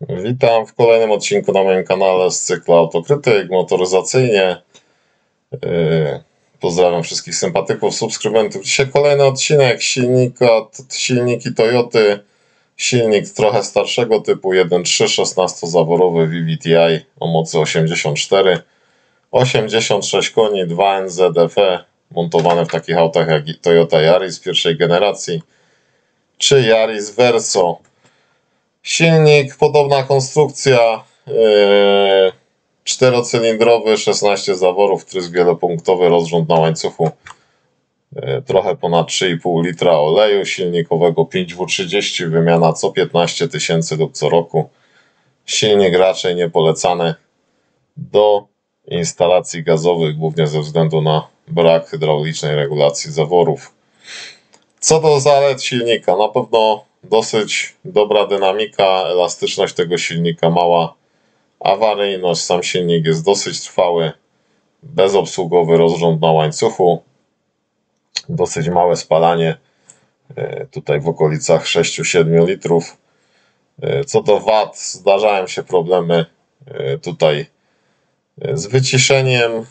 Witam w kolejnym odcinku na moim kanale z cyklu Autokrytyk motoryzacyjnie. Yy, Pozdrawiam wszystkich sympatyków, subskrybentów. Dzisiaj kolejny odcinek silnika, silniki Toyoty. Silnik trochę starszego typu 1.3 16-zaworowy VVTi o mocy 84. 86 koni, 2 NZFE montowane w takich autach jak Toyota Yaris pierwszej generacji czy Yaris Verso. Silnik, podobna konstrukcja, yy, czterocylindrowy, 16 zaworów, trysk wielopunktowy, rozrząd na łańcuchu, yy, trochę ponad 3,5 litra oleju silnikowego, 5W30, wymiana co 15 tysięcy lub co roku. Silnik raczej nie polecany do instalacji gazowych, głównie ze względu na brak hydraulicznej regulacji zaworów. Co do zalet silnika, na pewno dosyć dobra dynamika, elastyczność tego silnika mała, awaryjność, sam silnik jest dosyć trwały, bezobsługowy rozrząd na łańcuchu, dosyć małe spalanie, e, tutaj w okolicach 6-7 litrów. E, Co do wat, zdarzają się problemy e, tutaj z wyciszeniem.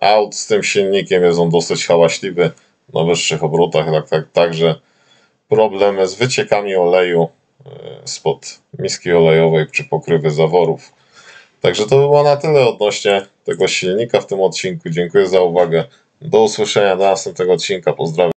Aut z tym silnikiem, jest on dosyć hałaśliwy. Na wyższych obrotach, tak, tak, także problemy z wyciekami oleju e, spod miski olejowej czy pokrywy zaworów. Także to by było na tyle odnośnie tego silnika w tym odcinku. Dziękuję za uwagę. Do usłyszenia do następnego odcinka. Pozdrawiam.